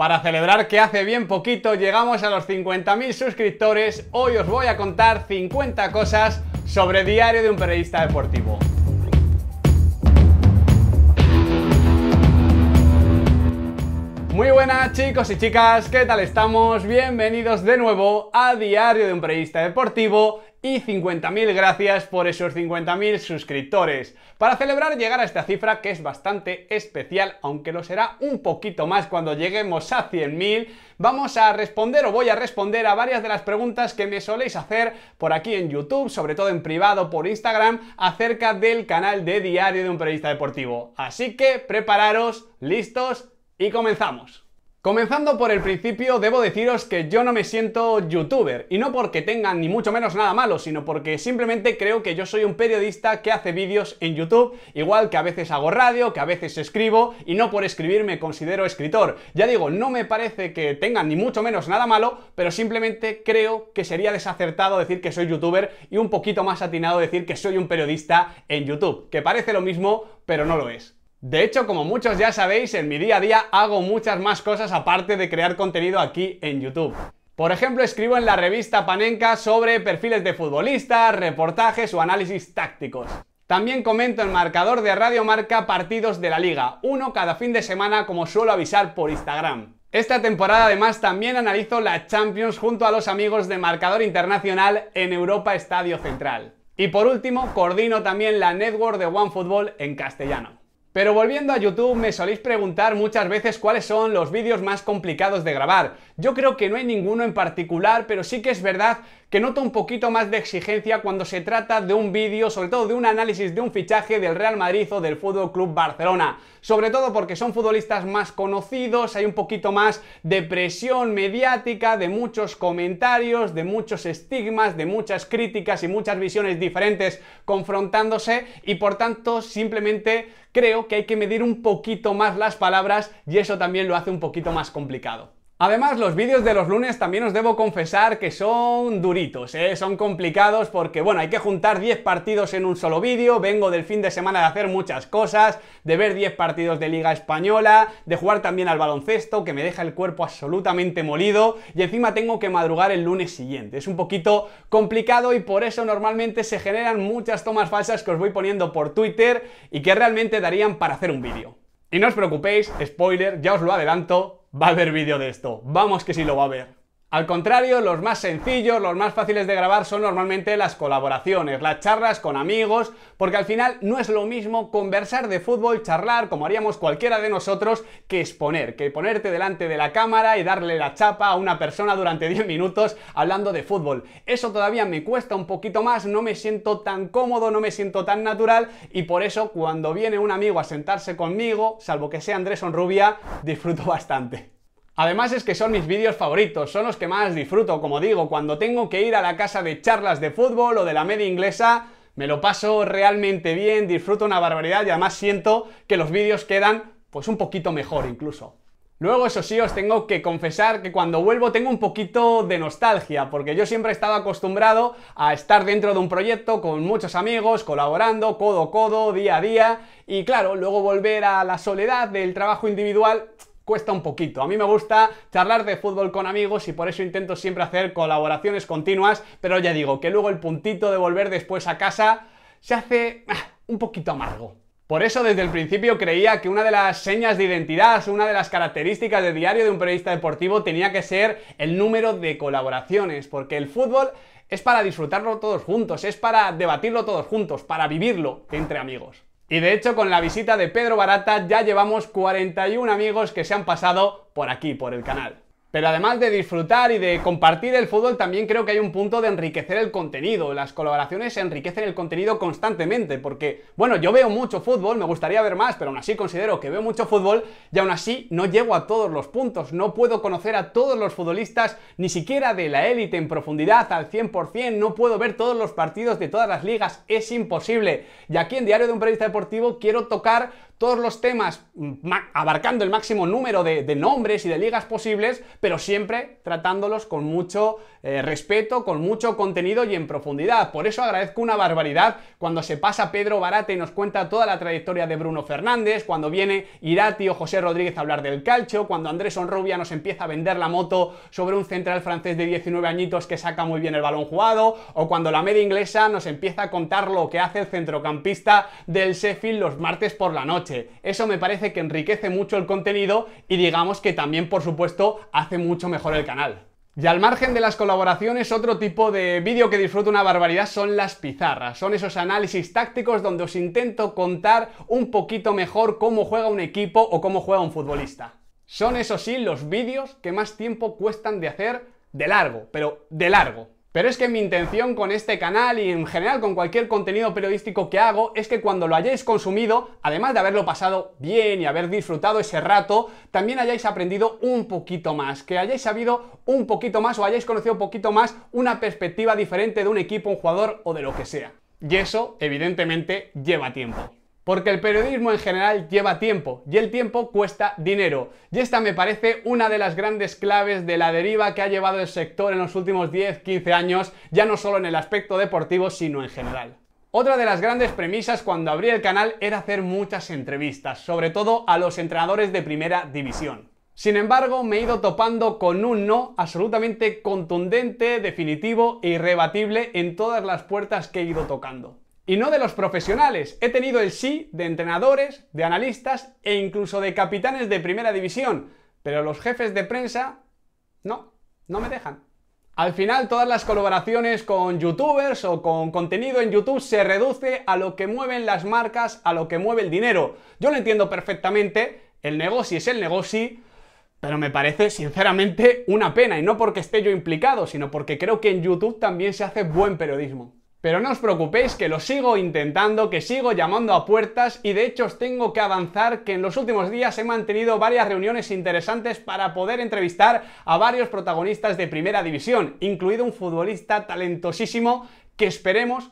Para celebrar que hace bien poquito llegamos a los 50.000 suscriptores, hoy os voy a contar 50 cosas sobre Diario de un Periodista Deportivo. Muy buenas chicos y chicas, ¿qué tal estamos? Bienvenidos de nuevo a Diario de un Periodista Deportivo y 50.000 gracias por esos 50.000 suscriptores. Para celebrar llegar a esta cifra que es bastante especial, aunque lo será un poquito más cuando lleguemos a 100.000, vamos a responder o voy a responder a varias de las preguntas que me soléis hacer por aquí en YouTube, sobre todo en privado por Instagram, acerca del canal de Diario de un Periodista Deportivo. Así que prepararos, listos y comenzamos. Comenzando por el principio, debo deciros que yo no me siento youtuber, y no porque tengan ni mucho menos nada malo, sino porque simplemente creo que yo soy un periodista que hace vídeos en YouTube, igual que a veces hago radio, que a veces escribo, y no por escribir me considero escritor. Ya digo, no me parece que tengan ni mucho menos nada malo, pero simplemente creo que sería desacertado decir que soy youtuber y un poquito más atinado decir que soy un periodista en YouTube, que parece lo mismo, pero no lo es. De hecho, como muchos ya sabéis, en mi día a día hago muchas más cosas aparte de crear contenido aquí en YouTube. Por ejemplo, escribo en la revista Panenka sobre perfiles de futbolistas, reportajes o análisis tácticos. También comento en marcador de Radio Marca partidos de la liga, uno cada fin de semana como suelo avisar por Instagram. Esta temporada además también analizo la Champions junto a los amigos de Marcador Internacional en Europa Estadio Central. Y por último, coordino también la network de OneFootball en castellano. Pero volviendo a YouTube, me soléis preguntar muchas veces cuáles son los vídeos más complicados de grabar. Yo creo que no hay ninguno en particular, pero sí que es verdad que noto un poquito más de exigencia cuando se trata de un vídeo, sobre todo de un análisis de un fichaje del Real Madrid o del Fútbol Club Barcelona. Sobre todo porque son futbolistas más conocidos, hay un poquito más de presión mediática, de muchos comentarios, de muchos estigmas, de muchas críticas y muchas visiones diferentes confrontándose y por tanto simplemente creo que hay que medir un poquito más las palabras y eso también lo hace un poquito más complicado. Además, los vídeos de los lunes también os debo confesar que son duritos, ¿eh? son complicados porque, bueno, hay que juntar 10 partidos en un solo vídeo, vengo del fin de semana de hacer muchas cosas, de ver 10 partidos de Liga Española, de jugar también al baloncesto, que me deja el cuerpo absolutamente molido, y encima tengo que madrugar el lunes siguiente. Es un poquito complicado y por eso normalmente se generan muchas tomas falsas que os voy poniendo por Twitter y que realmente darían para hacer un vídeo. Y no os preocupéis, spoiler, ya os lo adelanto, va a haber vídeo de esto. Vamos que sí lo va a haber. Al contrario, los más sencillos, los más fáciles de grabar son normalmente las colaboraciones, las charlas con amigos, porque al final no es lo mismo conversar de fútbol, charlar, como haríamos cualquiera de nosotros, que exponer, que ponerte delante de la cámara y darle la chapa a una persona durante 10 minutos hablando de fútbol. Eso todavía me cuesta un poquito más, no me siento tan cómodo, no me siento tan natural y por eso cuando viene un amigo a sentarse conmigo, salvo que sea Andrés Onrubia, disfruto bastante. Además es que son mis vídeos favoritos, son los que más disfruto, como digo, cuando tengo que ir a la casa de charlas de fútbol o de la media inglesa, me lo paso realmente bien, disfruto una barbaridad y además siento que los vídeos quedan pues un poquito mejor incluso. Luego, eso sí, os tengo que confesar que cuando vuelvo tengo un poquito de nostalgia, porque yo siempre he estado acostumbrado a estar dentro de un proyecto con muchos amigos, colaborando, codo a codo, día a día, y claro, luego volver a la soledad del trabajo individual cuesta un poquito. A mí me gusta charlar de fútbol con amigos y por eso intento siempre hacer colaboraciones continuas, pero ya digo que luego el puntito de volver después a casa se hace ah, un poquito amargo. Por eso desde el principio creía que una de las señas de identidad, una de las características de diario de un periodista deportivo tenía que ser el número de colaboraciones, porque el fútbol es para disfrutarlo todos juntos, es para debatirlo todos juntos, para vivirlo entre amigos. Y de hecho, con la visita de Pedro Barata ya llevamos 41 amigos que se han pasado por aquí, por el canal. Pero además de disfrutar y de compartir el fútbol, también creo que hay un punto de enriquecer el contenido. Las colaboraciones enriquecen el contenido constantemente, porque, bueno, yo veo mucho fútbol, me gustaría ver más, pero aún así considero que veo mucho fútbol y aún así no llego a todos los puntos, no puedo conocer a todos los futbolistas, ni siquiera de la élite en profundidad al 100%, no puedo ver todos los partidos de todas las ligas, es imposible. Y aquí en Diario de un Periodista Deportivo quiero tocar todos los temas mm, abarcando el máximo número de, nombres y de ligas posibles, pero siempre tratándolos con mucho eh, respeto, con mucho contenido y en profundidad. Por eso agradezco una barbaridad cuando se pasa Pedro Barate y nos cuenta toda la trayectoria de Bruno Fernández, cuando viene Irati o José Rodríguez a hablar del calcio, cuando Andrés Onrubia nos empieza a vender la moto sobre un central francés de 19 añitos que saca muy bien el balón jugado, o cuando la media inglesa nos empieza a contar lo que hace el centrocampista del Sheffield los martes por la noche. Eso me parece que enriquece mucho el contenido y digamos que también, por supuesto, hace mucho mejor el canal. Y al margen de las colaboraciones, otro tipo de vídeo que disfruto una barbaridad son las pizarras. Son esos análisis tácticos donde os intento contar un poquito mejor cómo juega un equipo o cómo juega un futbolista. Son, eso sí, los vídeos que más tiempo cuestan de hacer de largo, pero de largo. Pero es que mi intención con este canal y en general con cualquier contenido periodístico que hago es que cuando lo hayáis consumido, además de haberlo pasado bien y haber disfrutado ese rato, también hayáis aprendido un poquito más, que hayáis sabido un poquito más o hayáis conocido un poquito más una perspectiva diferente de un equipo, un jugador o de lo que sea. Y eso, evidentemente, lleva tiempo. Porque el periodismo en general lleva tiempo y el tiempo cuesta dinero. Y esta me parece una de las grandes claves de la deriva que ha llevado el sector en los últimos 10-15 años, ya no solo en el aspecto deportivo, sino en general. Otra de las grandes premisas cuando abrí el canal era hacer muchas entrevistas, sobre todo a los entrenadores de primera división. Sin embargo, me he ido topando con un no absolutamente contundente, definitivo e irrebatible en todas las puertas que he ido tocando. Y no de los profesionales. He tenido el sí de entrenadores, de analistas e incluso de capitanes de primera división. Pero los jefes de prensa, no, no me dejan. Al final todas las colaboraciones con youtubers o con contenido en YouTube se reduce a lo que mueven las marcas, a lo que mueve el dinero. Yo lo entiendo perfectamente, el negocio es el negocio, pero me parece sinceramente una pena y no porque esté yo implicado, sino porque creo que en YouTube también se hace buen periodismo. Pero no os preocupéis que lo sigo intentando, que sigo llamando a puertas y de hecho os tengo que avanzar que en los últimos días he mantenido varias reuniones interesantes para poder entrevistar a varios protagonistas de primera división, incluido un futbolista talentosísimo que esperemos,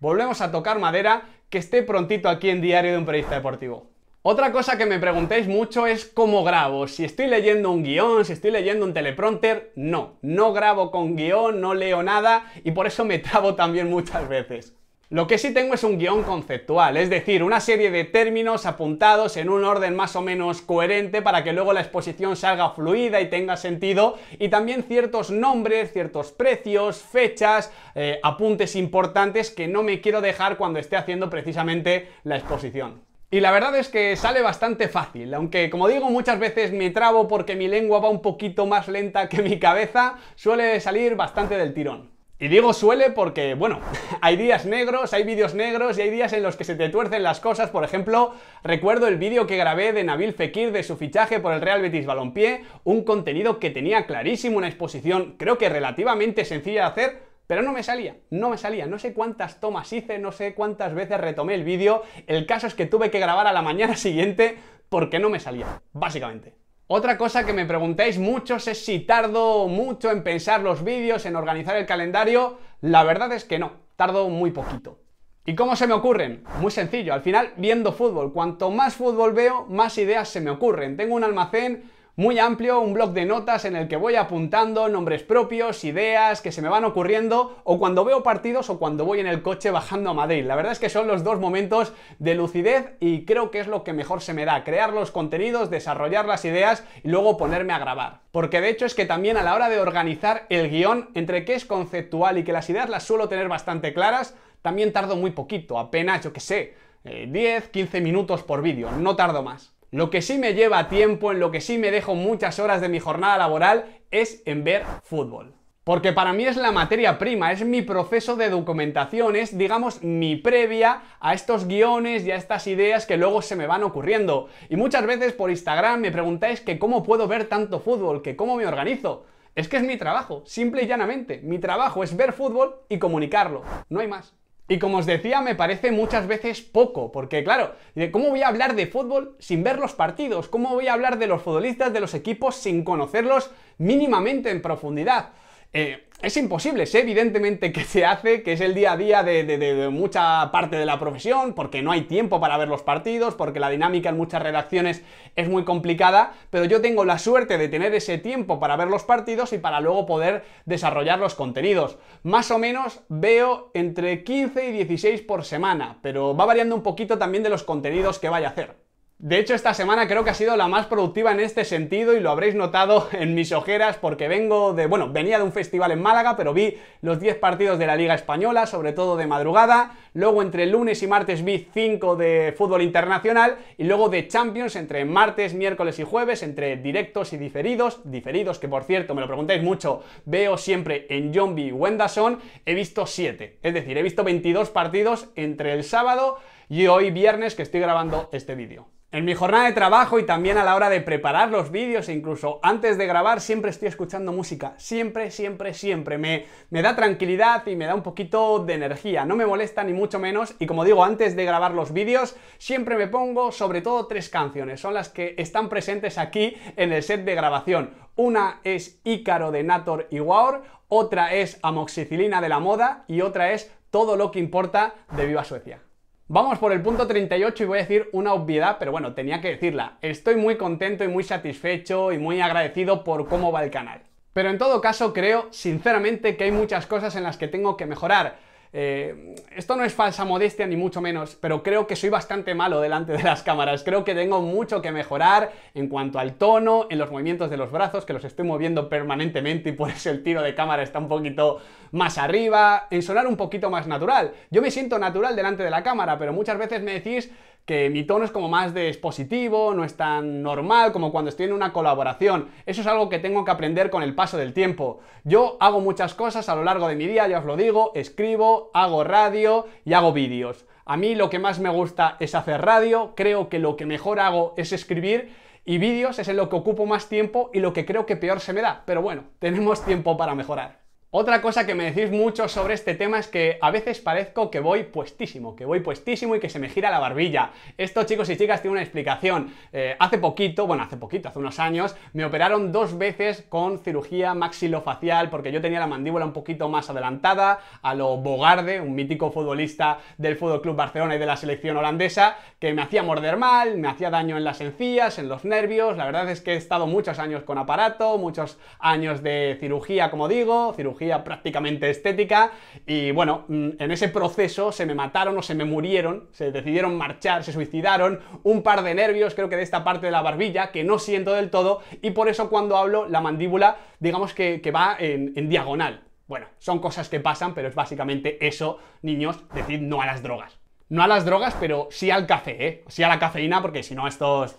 volvemos a tocar madera, que esté prontito aquí en Diario de un Periodista Deportivo. Otra cosa que me preguntéis mucho es cómo grabo. Si estoy leyendo un guion, si estoy leyendo un teleprompter, no. No grabo con guion, no leo nada y por eso me trabo también muchas veces. Lo que sí tengo es un guion conceptual, es decir, una serie de términos apuntados en un orden más o menos coherente para que luego la exposición salga fluida y tenga sentido, y también ciertos nombres, ciertos precios, fechas, eh, apuntes importantes que no me quiero dejar cuando esté haciendo precisamente la exposición. Y la verdad es que sale bastante fácil, aunque como digo muchas veces me trabo porque mi lengua va un poquito más lenta que mi cabeza, suele salir bastante del tirón. Y digo suele porque, bueno, hay días negros, hay vídeos negros y hay días en los que se te tuercen las cosas. Por ejemplo, recuerdo el vídeo que grabé de Nabil Fekir de su fichaje por el Real Betis Balompié, un contenido que tenía clarísimo una exposición, creo que relativamente sencilla de hacer, pero no me salía, no me salía, no sé cuántas tomas hice, no sé cuántas veces retomé el vídeo, el caso es que tuve que grabar a la mañana siguiente porque no me salía, básicamente. Otra cosa que me preguntáis muchos es si tardo mucho en pensar los vídeos, en organizar el calendario. La verdad es que no, tardo muy poquito. ¿Y cómo se me ocurren? Muy sencillo, al final viendo fútbol. Cuanto más fútbol veo, más ideas se me ocurren. Tengo un almacén muy amplio, un blog de notas en el que voy apuntando nombres propios, ideas que se me van ocurriendo, o cuando veo partidos o cuando voy en el coche bajando a Madrid. La verdad es que son los dos momentos de lucidez y creo que es lo que mejor se me da, crear los contenidos, desarrollar las ideas y luego ponerme a grabar. Porque de hecho es que también a la hora de organizar el guion, entre que es conceptual y que las ideas las suelo tener bastante claras, también tardo muy poquito, apenas, yo que sé, 10, eh, 15 minutos por vídeo, no tardo más. Lo que sí me lleva tiempo, en lo que sí me dejo muchas horas de mi jornada laboral, es en ver fútbol. Porque para mí es la materia prima, es mi proceso de documentación, es, digamos, mi previa a estos guiones y a estas ideas que luego se me van ocurriendo. Y muchas veces por Instagram me preguntáis que cómo puedo ver tanto fútbol, que cómo me organizo. Es que es mi trabajo, simple y llanamente. Mi trabajo es ver fútbol y comunicarlo, no hay más. Y como os decía, me parece muchas veces poco, porque claro, ¿cómo voy a hablar de fútbol sin ver los partidos? ¿Cómo voy a hablar de los futbolistas de los equipos sin conocerlos mínimamente en profundidad? Eh, es imposible, sé evidentemente que se hace, que es el día a día de, mucha parte de la profesión, porque no hay tiempo para ver los partidos, porque la dinámica en muchas redacciones es muy complicada, pero yo tengo la suerte de tener ese tiempo para ver los partidos y para luego poder desarrollar los contenidos. Más o menos veo entre 15 y 16 por semana, pero va variando un poquito también de los contenidos que vaya a hacer. De hecho, esta semana creo que ha sido la más productiva en este sentido y lo habréis notado en mis ojeras porque vengo de, bueno, venía de un festival en Málaga, pero vi los 10 partidos de la Liga Española, sobre todo de madrugada, luego entre lunes y martes vi 5 de fútbol internacional y luego de Champions entre martes, miércoles y jueves, entre directos y diferidos, diferidos que por cierto, me lo preguntáis mucho, veo siempre en B. Wendason, he visto 7, es decir, he visto 22 partidos entre el sábado y hoy viernes que estoy grabando este vídeo. En mi jornada de trabajo y también a la hora de preparar los vídeos e incluso antes de grabar siempre estoy escuchando música. Siempre, siempre, siempre. Me, me, da tranquilidad y me da un poquito de energía. No me molesta ni mucho menos. Y como digo, antes de grabar los vídeos siempre me pongo sobre todo tres canciones. Son las que están presentes aquí en el set de grabación. Una es Ícaro de Nator y Waur, otra es Amoxicilina de la Moda y otra es Todo lo que importa de Viva Suecia. Vamos por el punto 38 y voy a decir una obviedad, pero bueno, tenía que decirla. Estoy muy contento y muy satisfecho y muy agradecido por cómo va el canal. Pero en todo caso creo, sinceramente, que hay muchas cosas en las que tengo que mejorar. Eh, esto no es falsa modestia ni mucho menos, pero creo que soy bastante malo delante de las cámaras. Creo que tengo mucho que mejorar en cuanto al tono, en los movimientos de los brazos, que los estoy moviendo permanentemente y por eso el tiro de cámara está un poquito más arriba, en sonar un poquito más natural. Yo me siento natural delante de la cámara, pero muchas veces me decís que mi tono es como más de expositivo, no es tan normal como cuando estoy en una colaboración. Eso es algo que tengo que aprender con el paso del tiempo. Yo hago muchas cosas a lo largo de mi día, ya os lo digo, escribo, hago radio y hago vídeos. A mí lo que más me gusta es hacer radio, creo que lo que mejor hago es escribir y vídeos es en lo que ocupo más tiempo y lo que creo que peor se me da. Pero bueno, tenemos tiempo para mejorar. Otra cosa que me decís mucho sobre este tema es que a veces parezco que voy puestísimo, que voy puestísimo y que se me gira la barbilla. Esto, chicos y chicas, tiene una explicación. Eh, hace poquito, bueno, hace poquito, hace unos años, me operaron dos veces con cirugía maxilofacial porque yo tenía la mandíbula un poquito más adelantada a lo Bogarde, un mítico futbolista del Fútbol Club Barcelona y de la selección holandesa, que me hacía morder mal, me hacía daño en las encías, en los nervios. La verdad es que he estado muchos años con aparato, muchos años de cirugía, como digo, cirugía prácticamente estética y bueno, mm, en ese proceso se me mataron o se me murieron, se decidieron marchar, se suicidaron un par de nervios, creo que de esta parte de la barbilla, que no siento del todo y por eso cuando hablo la mandíbula digamos que, va en, diagonal. Bueno, son cosas que pasan, pero es básicamente eso, niños, decir no a las drogas. No a las drogas, pero sí al café, ¿eh? Sí a la cafeína, porque si no esto es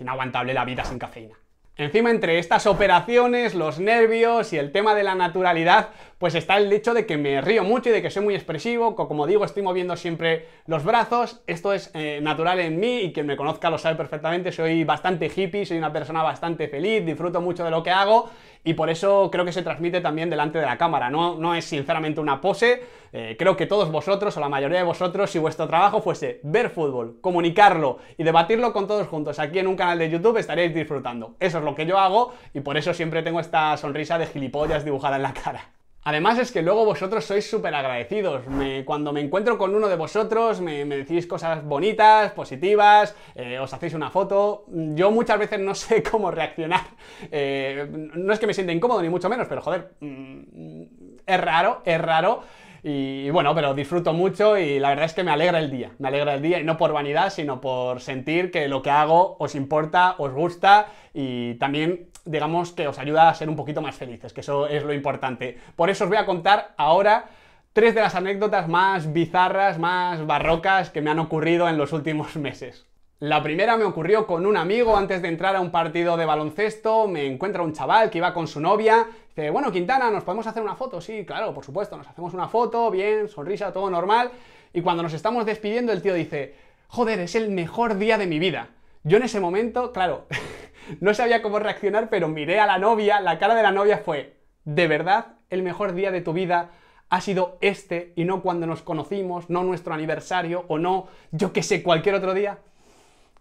inaguantable la vida sin cafeína. Encima, entre estas operaciones, los nervios y el tema de la naturalidad, pues está el hecho de que me río mucho y de que soy muy expresivo, como digo, estoy moviendo siempre los brazos, esto es eh, natural en mí y quien me conozca lo sabe perfectamente, soy bastante hippie, soy una persona bastante feliz, disfruto mucho de lo que hago y por eso creo que se transmite también delante de la cámara, no, no es sinceramente una pose, eh, creo que todos vosotros o la mayoría de vosotros, si vuestro trabajo fuese ver fútbol, comunicarlo y debatirlo con todos juntos aquí en un canal de YouTube, estaréis disfrutando. Eso es lo que yo hago y por eso siempre tengo esta sonrisa de gilipollas dibujada en la cara. Además es que luego vosotros sois súper agradecidos. cuando me encuentro con uno de vosotros, me, decís cosas bonitas, positivas, eh, os hacéis una foto. Yo muchas veces no sé cómo reaccionar. Eh, no es que me sienta incómodo, ni mucho menos, pero joder, mm, es raro, es raro. Y, bueno, pero disfruto mucho y la verdad es que me alegra el día. Me alegra el día y no por vanidad, sino por sentir que lo que hago os importa, os gusta y también digamos que os ayuda a ser un poquito más felices, que eso es lo importante. Por eso os voy a contar ahora tres de las anécdotas más bizarras, más barrocas que me han ocurrido en los últimos meses. La primera me ocurrió con un amigo antes de entrar a un partido de baloncesto, me encuentra un chaval que iba con su novia, dice, bueno, Quintana, ¿nos podemos hacer una foto? Sí, claro, por supuesto, nos hacemos una foto, bien, sonrisa, todo normal, y cuando nos estamos despidiendo el tío dice, joder, es el mejor día de mi vida. Yo en ese momento, claro, no sabía cómo reaccionar, pero miré a la novia, la cara de la novia fue, ¿de verdad el mejor día de tu vida ha sido este y no cuando nos conocimos, no nuestro aniversario o no, yo que sé, cualquier otro día?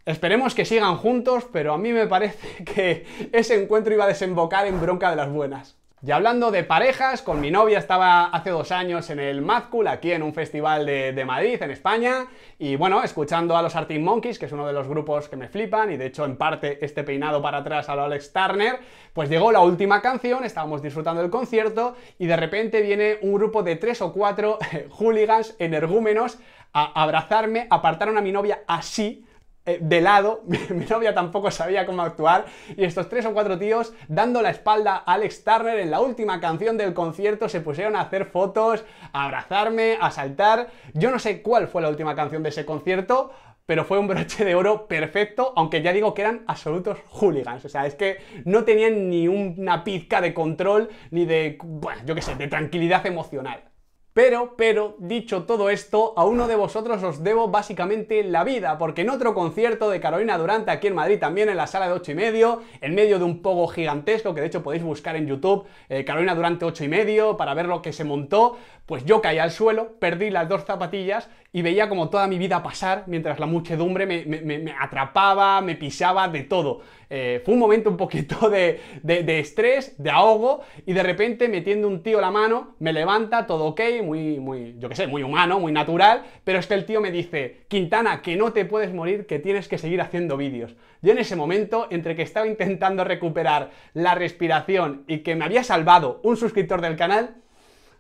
Esperemos que sigan juntos, pero a mí me parece que ese encuentro iba a desembocar en bronca de las buenas. Y hablando de parejas, con mi novia estaba hace dos años en el Mad Cool, aquí en un festival de, Madrid, en España, y bueno, escuchando a los Arctic Monkeys, que es uno de los grupos que me flipan, y de hecho en parte este peinado para atrás a lo Alex Turner, pues llegó la última canción, estábamos disfrutando del concierto, y de repente viene un grupo de tres o cuatro hooligans energúmenos a abrazarme, apartaron a mi novia así, eh, de lado, mi, novia tampoco sabía cómo actuar, y estos tres o cuatro tíos dando la espalda a Alex Turner en la última canción del concierto se pusieron a hacer fotos, a abrazarme, a saltar. Yo no sé cuál fue la última canción de ese concierto, pero fue un broche de oro perfecto, aunque ya digo que eran absolutos hooligans. O sea, es que no tenían ni una pizca de control, ni de, bueno, yo qué sé, de tranquilidad emocional. Pero, pero, dicho todo esto, a uno de vosotros os debo básicamente la vida, porque en otro concierto de Carolina Durante aquí en Madrid, también en la sala de 8 y medio, en medio de un pogo gigantesco, que de hecho podéis buscar en YouTube, eh, Carolina Durante 8 y medio, para ver lo que se montó, pues yo caí al suelo, perdí las dos zapatillas y veía como toda mi vida pasar mientras la muchedumbre me, atrapaba, me pisaba, de todo. Eh, fue un momento un poquito de, de, estrés, de ahogo, y de repente metiendo un tío la mano, me levanta, todo ok, muy, muy, yo qué sé, muy humano, muy natural, pero es que el tío me dice, Quintana, que no te puedes morir, que tienes que seguir haciendo vídeos. Yo en ese momento, entre que estaba intentando recuperar la respiración y que me había salvado un suscriptor del canal,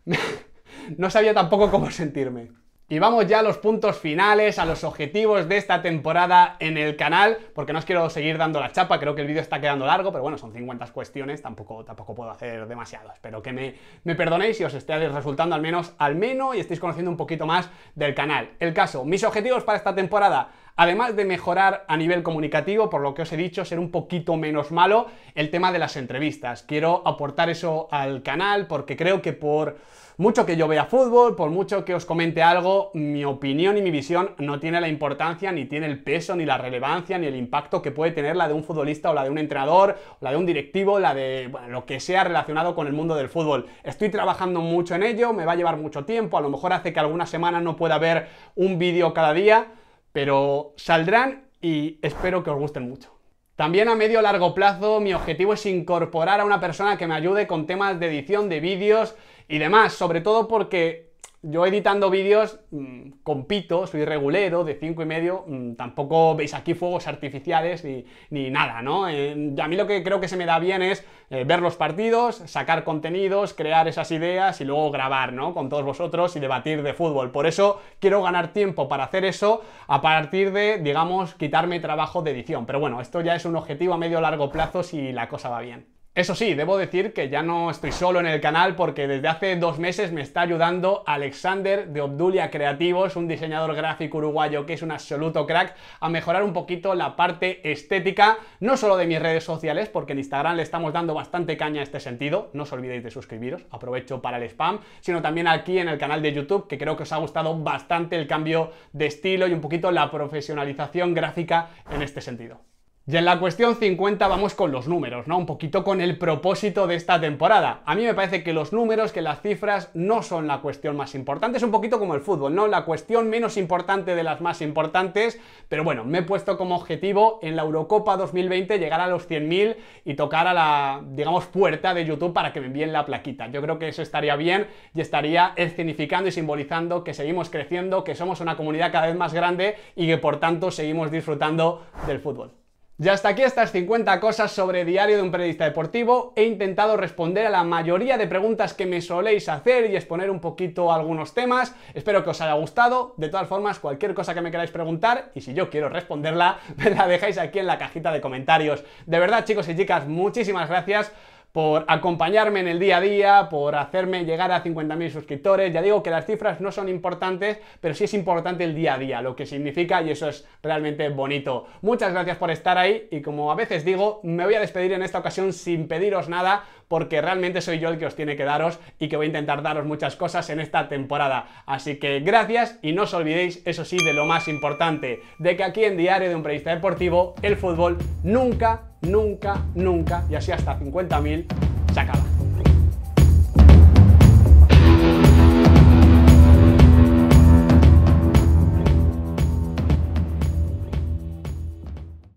no sabía tampoco cómo sentirme. Y vamos ya a los puntos finales, a los objetivos de esta temporada en el canal, porque no os quiero seguir dando la chapa, creo que el vídeo está quedando largo, pero bueno, son 50 cuestiones, tampoco, tampoco puedo hacer demasiado. Espero que me, me perdonéis y os esté resultando al menos al menos y estéis conociendo un poquito más del canal. El caso, mis objetivos para esta temporada, además de mejorar a nivel comunicativo, por lo que os he dicho, ser un poquito menos malo, el tema de las entrevistas. Quiero aportar eso al canal porque creo que por mucho que yo vea fútbol, por mucho que os comente algo, mi opinión y mi visión no tiene la importancia, ni tiene el peso, ni la relevancia, ni el impacto que puede tener la de un futbolista o la de un entrenador, o la de un directivo, la de lo que sea relacionado con el mundo del fútbol. Estoy trabajando mucho en ello, me va a llevar mucho tiempo, a lo mejor hace que algunas semanas no pueda ver un vídeo cada día, pero saldrán y espero que os gusten mucho. También a medio largo plazo mi objetivo es incorporar a una persona que me ayude con temas de edición de vídeos y demás, sobre todo porque yo editando vídeos mm, compito, soy regulero de 5 y medio, mm, tampoco veis aquí fuegos artificiales ni, nada, ¿no? Eh, a mí lo que creo que se me da bien es eh, ver los partidos, sacar contenidos, crear esas ideas y luego grabar, ¿no? Con todos vosotros y debatir de fútbol. Por eso quiero ganar tiempo para hacer eso a partir de, digamos, quitarme trabajo de edición. Pero bueno, esto ya es un objetivo a medio largo plazo si la cosa va bien. Eso sí, debo decir que ya no estoy solo en el canal porque desde hace dos meses me está ayudando Alexander de Obdulia Creativos, un diseñador gráfico uruguayo que es un absoluto crack, a mejorar un poquito la parte estética, no solo de mis redes sociales, porque en Instagram le estamos dando bastante caña a este sentido, no os olvidéis de suscribiros, aprovecho para el spam, sino también aquí en el canal de YouTube, que creo que os ha gustado bastante el cambio de estilo y un poquito la profesionalización gráfica en este sentido. Y en la cuestión 50 vamos con los números, ¿no? Un poquito con el propósito de esta temporada. A mí me parece que los números, que las cifras no son la cuestión más importante, es un poquito como el fútbol, ¿no? La cuestión menos importante de las más importantes, pero bueno, me he puesto como objetivo en la Eurocopa 2020 llegar a los 100.000 y tocar a la, digamos, puerta de YouTube para que me envíen la plaquita. Yo creo que eso estaría bien y estaría escenificando y simbolizando que seguimos creciendo, que somos una comunidad cada vez más grande y que por tanto seguimos disfrutando del fútbol. Y hasta aquí estas 50 cosas sobre Diario de un Periodista Deportivo. He intentado responder a la mayoría de preguntas que me soléis hacer y exponer un poquito algunos temas. Espero que os haya gustado. De todas formas, cualquier cosa que me queráis preguntar, y si yo quiero responderla, me la dejáis aquí en la cajita de comentarios. De verdad, chicos y chicas, muchísimas gracias por acompañarme en el día a día, por hacerme llegar a 50.000 suscriptores. Ya digo que las cifras no son importantes, pero sí es importante el día a día, lo que significa y eso es realmente bonito. Muchas gracias por estar ahí y como a veces digo, me voy a despedir en esta ocasión sin pediros nada porque realmente soy yo el que os tiene que daros y que voy a intentar daros muchas cosas en esta temporada. Así que gracias y no os olvidéis, eso sí, de lo más importante, de que aquí en Diario de un Periodista Deportivo el fútbol nunca nunca, nunca, y así hasta 50.000, se acaba.